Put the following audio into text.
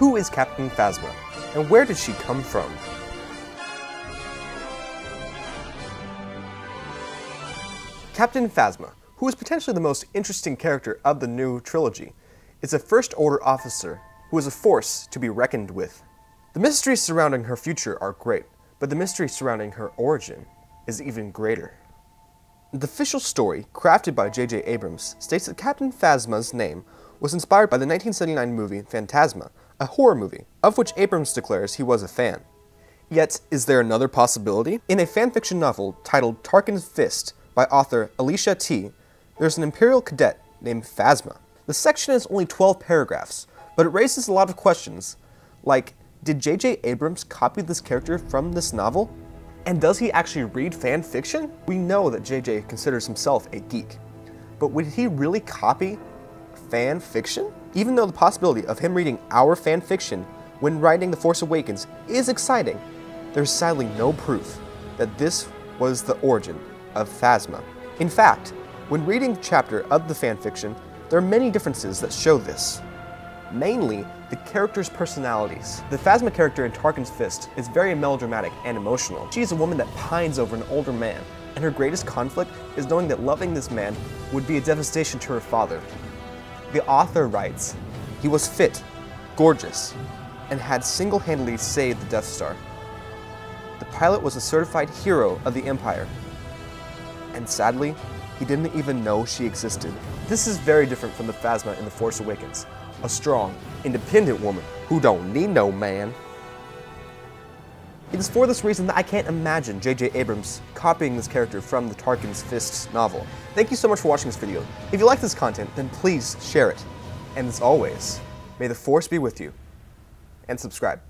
Who is Captain Phasma? And where did she come from? Captain Phasma, who is potentially the most interesting character of the new trilogy, is a First Order officer who is a force to be reckoned with. The mysteries surrounding her future are great, but the mystery surrounding her origin is even greater. The official story, crafted by J.J. Abrams, states that Captain Phasma's name was inspired by the 1979 movie Phantasma, a horror movie, of which Abrams declares he was a fan. Yet, is there another possibility? In a fanfiction novel titled Tarkin's Fist by author Alicia T., there's an Imperial cadet named Phasma. The section is only 12 paragraphs, but it raises a lot of questions, like, did J.J. Abrams copy this character from this novel? And does he actually read fan fiction? We know that JJ considers himself a geek, but would he really copy fan fiction? Even though the possibility of him reading our fan fiction when writing The Force Awakens is exciting, there's sadly no proof that this was the origin of Phasma. In fact, when reading a chapter of the fanfiction, there are many differences that show this mainly the characters' personalities. The Phasma character in Tarkin's Fist is very melodramatic and emotional. She is a woman that pines over an older man, and her greatest conflict is knowing that loving this man would be a devastation to her father. The author writes, He was fit, gorgeous, and had single-handedly saved the Death Star. The pilot was a certified hero of the Empire, and sadly, he didn't even know she existed. This is very different from the Phasma in The Force Awakens, a strong, independent woman who don't need no man. It is for this reason that I can't imagine J.J. Abrams copying this character from the Tarkin's Fists novel. Thank you so much for watching this video. If you like this content, then please share it. And as always, may the Force be with you. And subscribe.